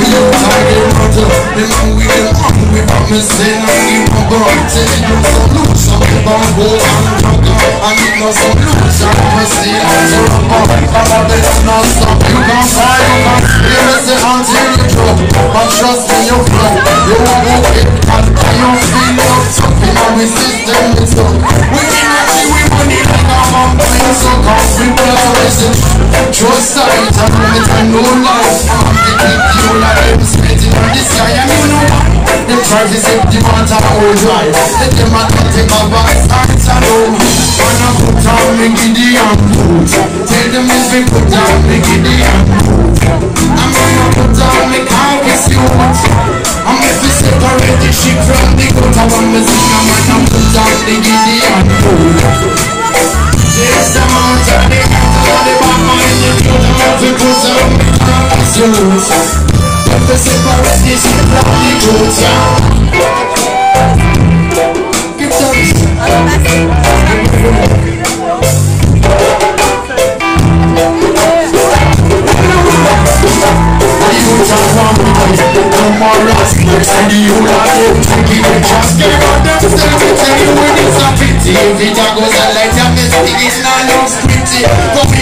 them hungry, but me say no give no gun. Say it no solution, we gon' go and drug And it no solution, me say to up. All of this no stop, you gon' fly, you stay. Me say until you drop, but trust me, you flow. You won't go get and you feel up tough. In our system, it's up. We see we money like a mountain, so come we play with Trust sight, and we no life. The sky, and you know? Them try to set the water all dry. Let them a take a back, start a low. And I put on me Gideon boot. Tell them if we put on me Gideon boot. I'm gonna put on me khaki suit. I'm if we separate the sheep from the goat. I want me sing a man and put on the Gideon boot. If it goes a light a mistake, it's not no scripty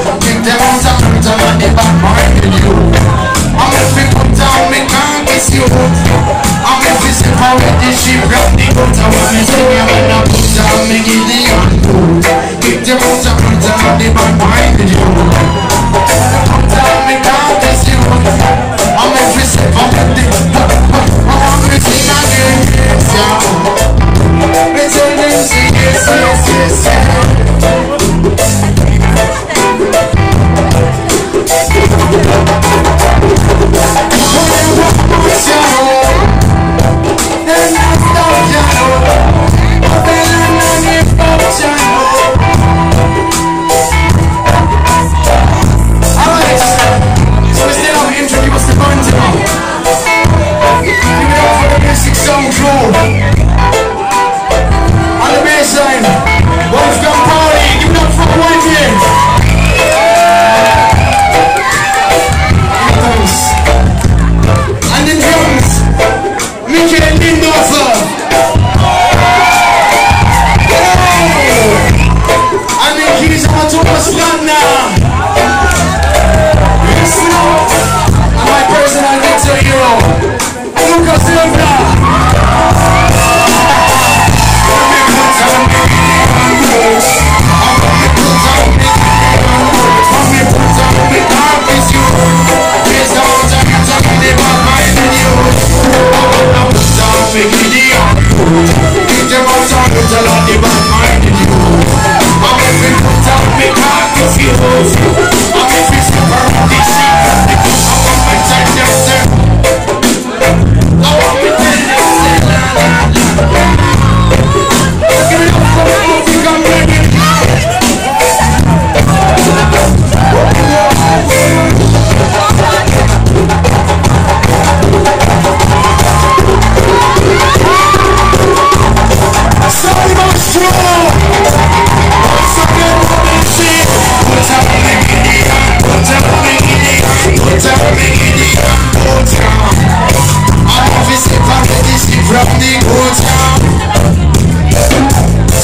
are Thomas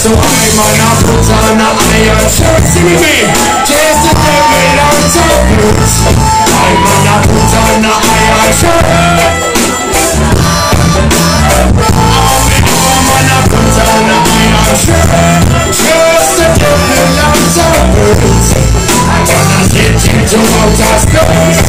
So I'm gonna put on a iron. Shirt, see me. Chase the devil out of boots. I'm gonna put on a iron. Shirt. To outer space